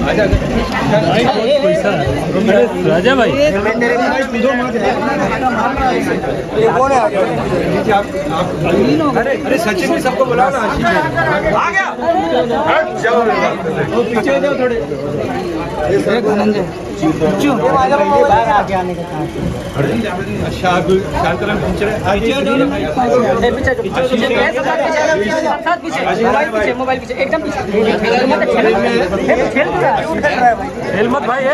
拿一下这个 राजा भाई अरे अरे सचिन ने सबको बुलाओ ना आ गया पीछे जाओ थोड़े अच्छा आप शांतराम पूछ मोबाइल पीछे एकदम हेलमत भाई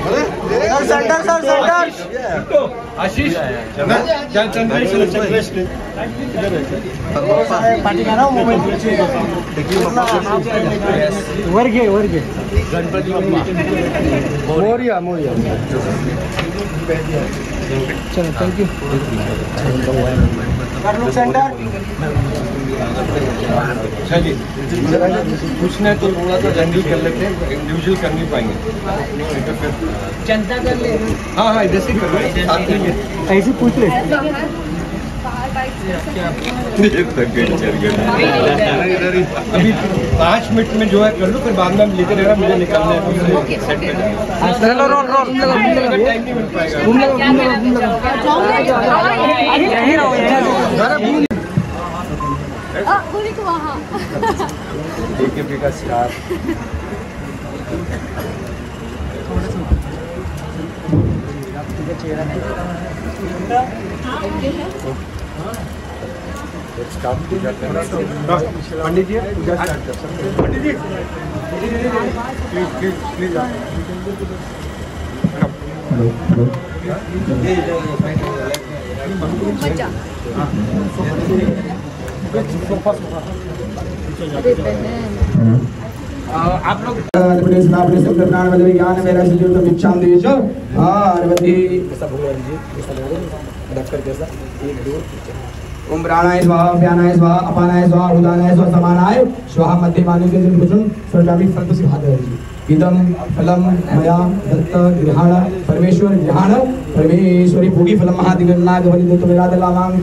sir centre sir centre Ashish चल चंद्रेश पार्टी का? ना मोबाइल वर्ग वर्ग मोरिया मोरिया। चलो थैंक यू सेंटर चलिए पूछना है तो थोड़ा सा जनरल कर लेते हैं इंडिविजुअल कर नहीं पाएँगे। जनता कर ले हाँ। हाँ जैसे कर हैं। ऐसे पूछ ले। अभी पाँच मिनट में जो है कर लो फिर बाद में हम लेते रहना मुझे निकलना है। दूसरे सेट पे रोल रोल रोल टाइम नहीं तो है। पंडित जी पूजा स्टार्ट कर सकते हैं। Pandit ji please please please बहन आप लोग मेरा प्राणाय स्वाहा व्यानाय स्वाहा, अपानाय स्वाहा, उदानाय स्वाहा, समानाय स्वाहा, मध्य माने के जन कुसुम स्वर्गामी फल सिद्धाते जी इदम फलम मया दत्त गृहाण परमेश्वर गृहाण परमेश्वरी भोगी फलम महादिगन्नाग बलि दत्त विराट लामांग